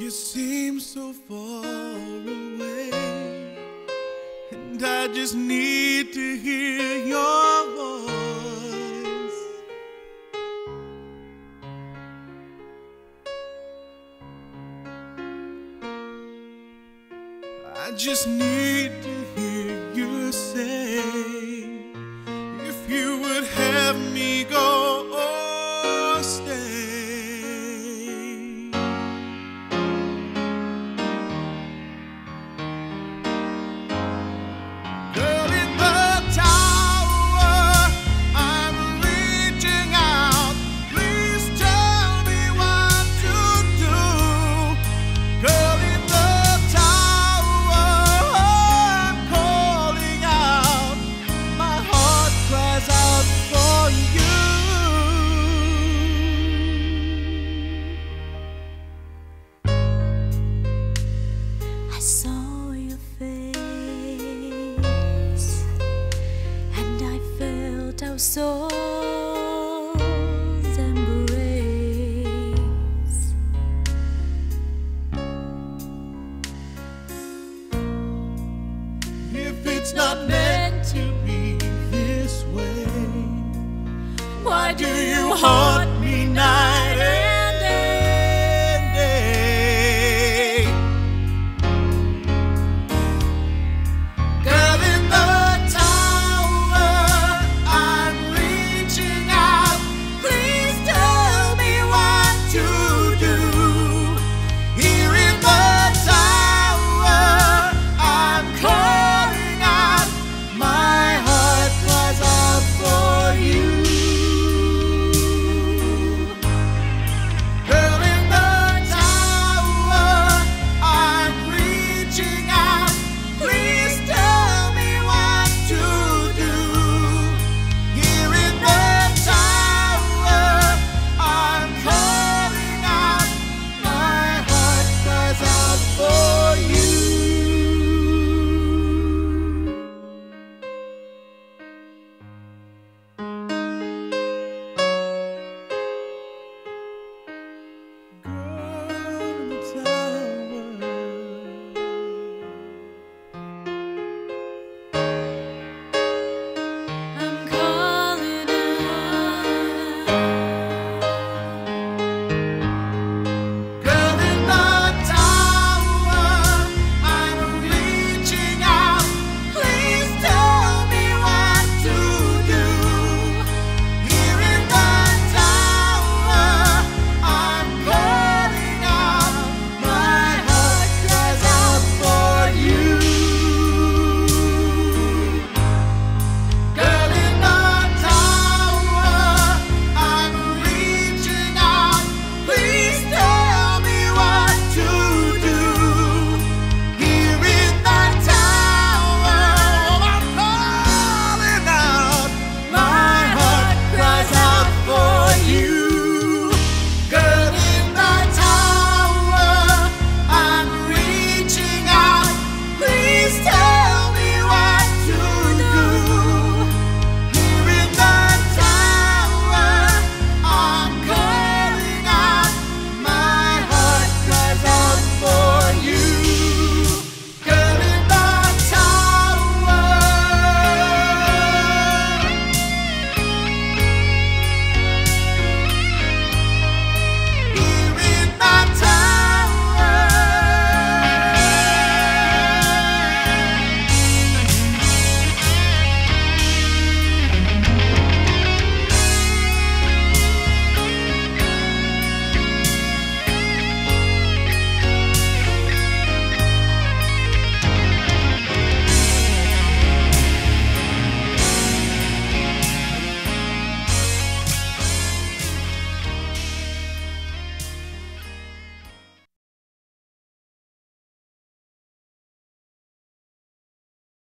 You seem so far away, and I just need to hear your voice. I just need to hear you say souls embrace. If it's not meant to be this way, Why do you haunt